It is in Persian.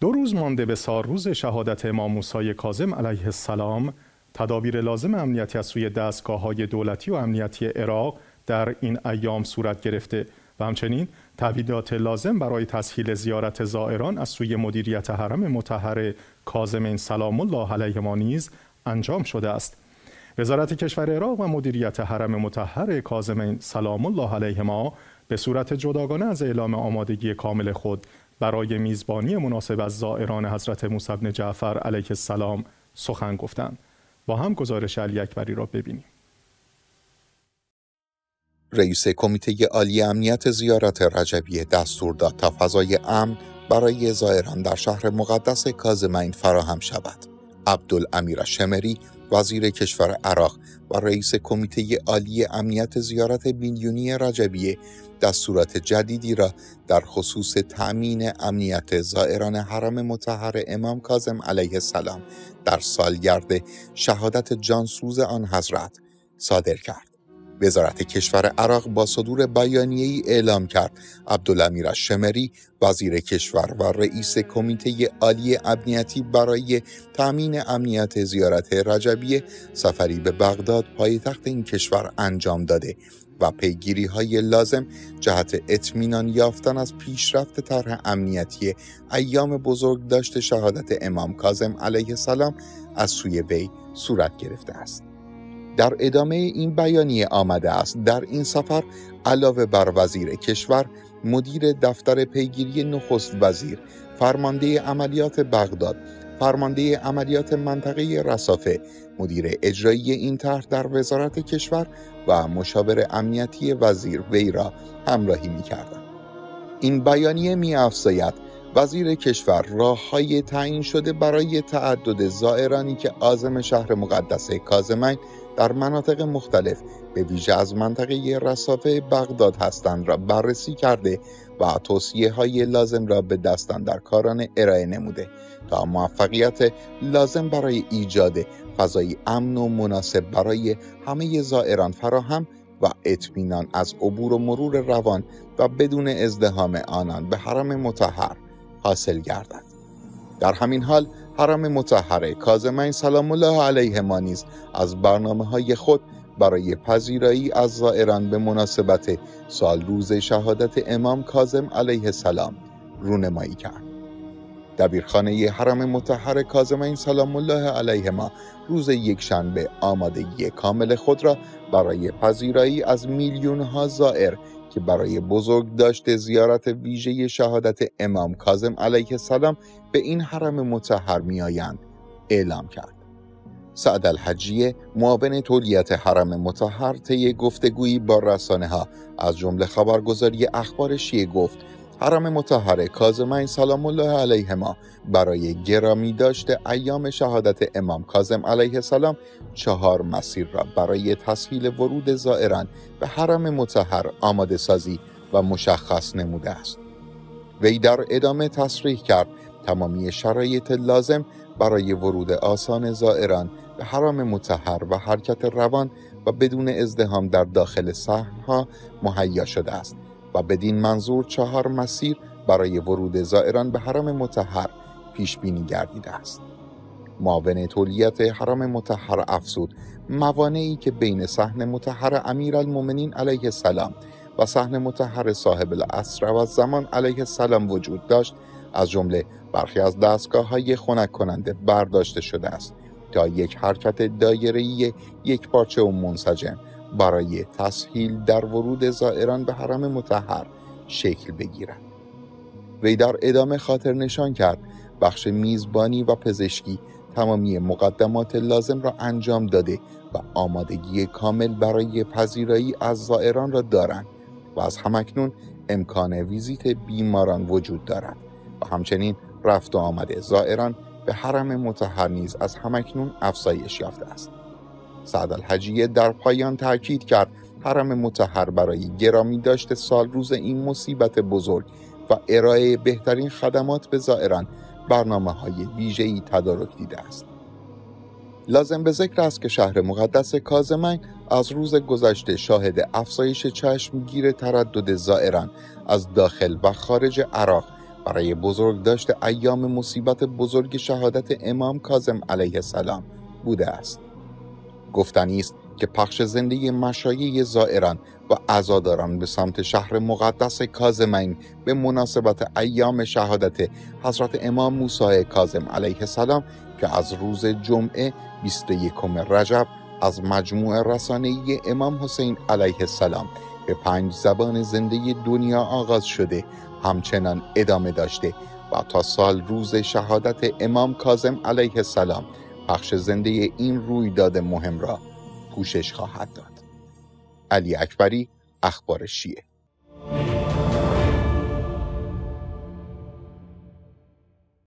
دو روز مانده به سال روز شهادت امام موسی کاظم علیه السلام تدابیر لازم امنیتی از سوی دستگاه های دولتی و امنیتی عراق در این ایام صورت گرفته و همچنین تهدیدات لازم برای تسهیل زیارت زائران از سوی مدیریت حرم متحر کاظم سلام الله علیه ما نیز انجام شده است. وزارت کشور عراق و مدیریت حرم متحر کاظم سلام الله علیه ما به صورت جداگانه از اعلام آمادگی کامل خود برای میزبانی مناسب از زائران حضرت موسی بن جعفر علیه السلام سخن گفتند با هم گزارش علی اکبری را ببینیم رئیس کمیته عالی امنیت زیارت رجبیه دستور داد تا فضای امن برای زائران در شهر مقدس کازمین فراهم شود. عبدالامیر شمری وزیر کشور عراق و رئیس کمیته عالی امنیت زیارت میلیونی رجبیه دستورات جدیدی را در خصوص تأمین امنیت زائران حرم متحر امام کاظم علیه السلام در سالگرد شهادت جانسوز آن حضرت صادر کرد. وزارت کشور عراق با صدور بیانیه‌ای اعلام کرد عبدالامیر شمری وزیر کشور و رئیس کمیته عالی امنیتی برای تأمین امنیت زیارت رجبیه سفری به بغداد پایتخت این کشور انجام داده و پیگیری های لازم جهت اطمینان یافتن از پیشرفت طرح امنیتی ایام بزرگ داشت شهادت امام کاظم علیه السلام از سوی وی صورت گرفته است. در ادامه این بیانیه آمده است در این سفر علاوه بر وزیر کشور مدیر دفتر پیگیری نخست وزیر فرمانده عملیات بغداد فرمانده عملیات منطقه رسافه مدیر اجرایی این طرح در وزارت کشور و مشاور امنیتی وزیر وی را همراهی می کردن. این بیانیه می افزاید وزیر کشور راه های تعیین شده برای تعدد زائرانی که آزم شهر مقدس کازمین در مناطق مختلف به ویژه از منطقه رسافه بغداد هستند را بررسی کرده و توصیه های لازم را به در کاران ارائه نموده تا موفقیت لازم برای ایجاد فضای امن و مناسب برای همه زائران فراهم و اطمینان از عبور و مرور روان و بدون ازدهام آنان به حرم متحر حاصل گردد. در همین حال حرم متحر کازمین سلام الله علیه ما نیز از برنامه های خود برای پذیرایی از زائران به مناسبت سال روز شهادت امام کازم علیه السلام رونمایی کرد. دبیرخانه حرم متحر کازمین سلام الله علیه ما روز یکشنبه آمادگی کامل خود را برای پذیرایی از میلیون ها زائر که برای بزرگ داشته زیارت ویژه شهادت امام کازم علیه السلام به این حرم متحر میآیند اعلام کرد. سعد الحجیه معاون تولیت حرم متحر طی گفتگویی با رسانه ها از جمله خبرگزاری اخبار شیعه گفت حرم متحر کازمین سلام الله علیهما برای گرامی داشته ایام شهادت امام کازم علیه السلام چهار مسیر را برای تسهیل ورود زائران به حرم متحر آماده سازی و مشخص نموده است. وی در ادامه تصریح کرد تمامی شرایط لازم برای ورود آسان زائران به حرم متحر و حرکت روان و بدون ازدهام در داخل ها مهیا شده است و بدین منظور چهار مسیر برای ورود زائران به حرم متحر پیش بینی گردیده است. معاون تولیت حرم متحر افزود موانعی که بین صحن متحر امیرالمؤمنین علیه السلام و صحن متحر صاحب العصر و زمان علیه السلام وجود داشت از جمله برخی از دستگاه های خنک کننده برداشته شده است تا یک حرکت دایره‌ای یک پارچه و منسجم برای تسهیل در ورود زائران به حرم متحر شکل بگیرد. وی در ادامه خاطر نشان کرد بخش میزبانی و پزشکی تمامی مقدمات لازم را انجام داده و آمادگی کامل برای پذیرایی از زائران را دارند و از همکنون امکان ویزیت بیماران وجود دارد و همچنین رفت و آمد زائران به حرم متحر نیز از همکنون افزایش یافته است. سعد الحجیه در پایان تاکید کرد حرم متحر برای گرامی داشته سال روز این مصیبت بزرگ و ارائه بهترین خدمات به زائران برنامه های ویژه‌ای تدارک دیده است. لازم به ذکر است که شهر مقدس کازمین از روز گذشته شاهد افزایش چشمگیر تردد زائران از داخل و خارج عراق برای بزرگ داشته ایام مصیبت بزرگ شهادت امام کازم علیه السلام بوده است. گفتنی است که پخش زنده مشایع زائران و عزاداران به سمت شهر مقدس کازمین به مناسبت ایام شهادت حضرت امام موسی کازم علیه السلام که از روز جمعه 21 رجب از مجموع رسانه‌ای امام حسین علیه السلام به پنج زبان زنده دنیا آغاز شده همچنان ادامه داشته و تا سال روز شهادت امام کازم علیه السلام پخش زنده این رویداد مهم را پوشش خواهد داد. علی اکبری اخبار شیعه